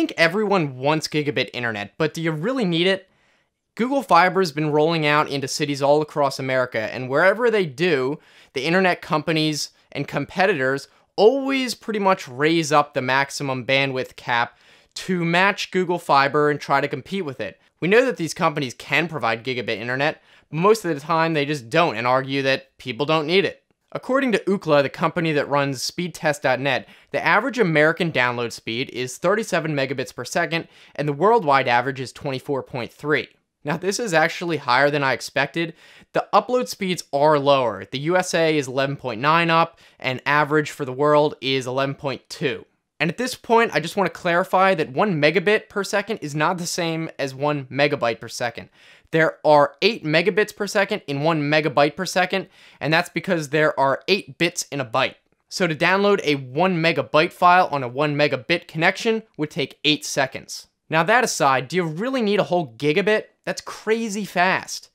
think everyone wants gigabit internet, but do you really need it? Google Fiber has been rolling out into cities all across America, and wherever they do, the internet companies and competitors always pretty much raise up the maximum bandwidth cap to match Google Fiber and try to compete with it. We know that these companies can provide gigabit internet, but most of the time they just don't and argue that people don't need it. According to Ookla, the company that runs speedtest.net, the average American download speed is 37 megabits per second, and the worldwide average is 24.3. Now, this is actually higher than I expected. The upload speeds are lower. The USA is 11.9 up, and average for the world is 11.2. And at this point, I just want to clarify that 1 megabit per second is not the same as 1 megabyte per second. There are 8 megabits per second in 1 megabyte per second, and that's because there are 8 bits in a byte. So to download a 1 megabyte file on a 1 megabit connection would take 8 seconds. Now that aside, do you really need a whole gigabit? That's crazy fast.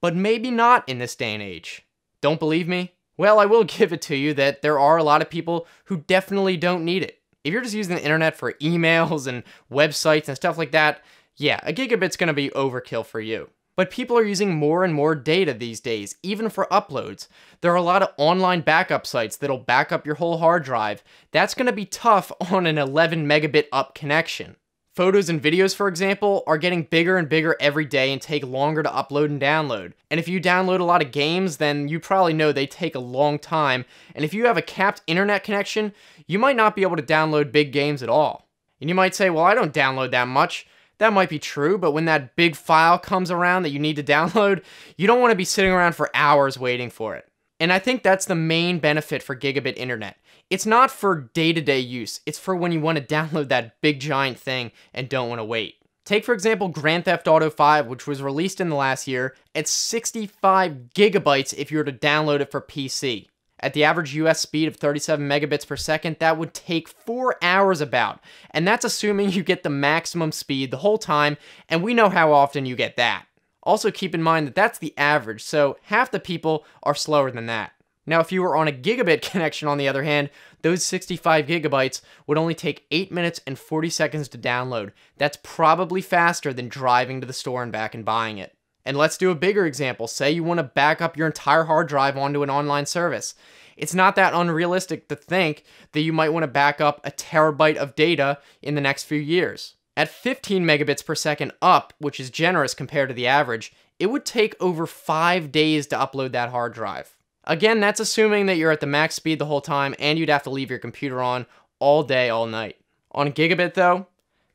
But maybe not in this day and age. Don't believe me? Well, I will give it to you that there are a lot of people who definitely don't need it. If you're just using the internet for emails and websites and stuff like that, yeah, a gigabit's gonna be overkill for you. But people are using more and more data these days, even for uploads. There are a lot of online backup sites that'll back up your whole hard drive. That's gonna be tough on an 11 megabit up connection. Photos and videos, for example, are getting bigger and bigger every day and take longer to upload and download. And if you download a lot of games, then you probably know they take a long time. And if you have a capped internet connection, you might not be able to download big games at all. And you might say, well, I don't download that much. That might be true, but when that big file comes around that you need to download, you don't want to be sitting around for hours waiting for it. And I think that's the main benefit for gigabit internet. It's not for day-to-day use, it's for when you want to download that big giant thing and don't want to wait. Take for example Grand Theft Auto 5, which was released in the last year, it's 65 gigabytes if you were to download it for PC. At the average US speed of 37 megabits per second, that would take 4 hours about. And that's assuming you get the maximum speed the whole time, and we know how often you get that. Also keep in mind that that's the average, so half the people are slower than that. Now, if you were on a gigabit connection, on the other hand, those 65 gigabytes would only take 8 minutes and 40 seconds to download. That's probably faster than driving to the store and back and buying it. And let's do a bigger example. Say you want to back up your entire hard drive onto an online service. It's not that unrealistic to think that you might want to back up a terabyte of data in the next few years. At 15 megabits per second up, which is generous compared to the average, it would take over 5 days to upload that hard drive. Again, that's assuming that you're at the max speed the whole time and you'd have to leave your computer on all day, all night. On gigabit though,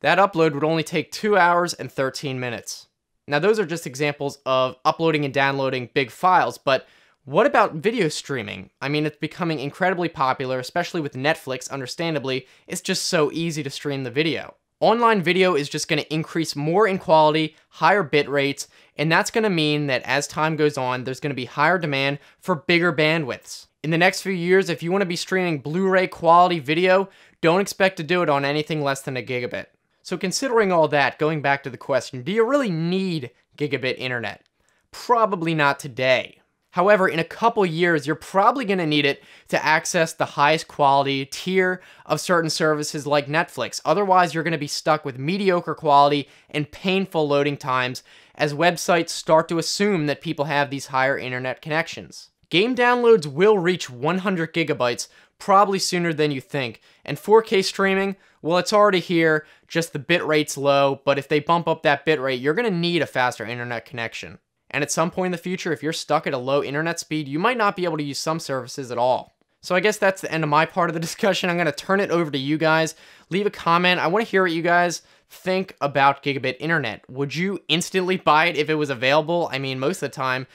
that upload would only take 2 hours and 13 minutes. Now, those are just examples of uploading and downloading big files, but what about video streaming? I mean, it's becoming incredibly popular, especially with Netflix, understandably. It's just so easy to stream the video. Online video is just going to increase more in quality, higher bit rates, and that's going to mean that as time goes on, there's going to be higher demand for bigger bandwidths. In the next few years, if you want to be streaming Blu-ray quality video, don't expect to do it on anything less than a gigabit. So considering all that, going back to the question, do you really need gigabit internet? Probably not today. However, in a couple years, you're probably going to need it to access the highest quality tier of certain services like Netflix. Otherwise, you're going to be stuck with mediocre quality and painful loading times as websites start to assume that people have these higher internet connections. Game downloads will reach 100 gigabytes probably sooner than you think. And 4K streaming, well, it's already here, just the bit rate's low, but if they bump up that bit rate, you're going to need a faster internet connection. And at some point in the future, if you're stuck at a low internet speed, you might not be able to use some services at all. So I guess that's the end of my part of the discussion. I'm going to turn it over to you guys. Leave a comment. I want to hear what you guys think about gigabit internet. Would you instantly buy it if it was available? I mean, most of the time,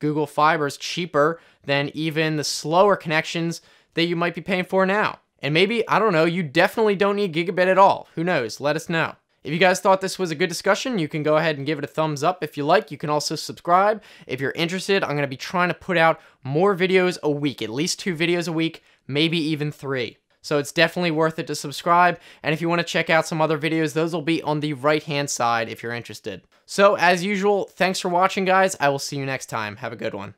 Google Fiber is cheaper than even the slower connections that you might be paying for now. And maybe, I don't know, you definitely don't need gigabit at all. Who knows? Let us know. If you guys thought this was a good discussion, you can go ahead and give it a thumbs up if you like. You can also subscribe if you're interested. I'm going to be trying to put out more videos a week, at least two videos a week, maybe even three. So it's definitely worth it to subscribe. And if you want to check out some other videos, those will be on the right-hand side if you're interested. So as usual, thanks for watching, guys. I will see you next time. Have a good one.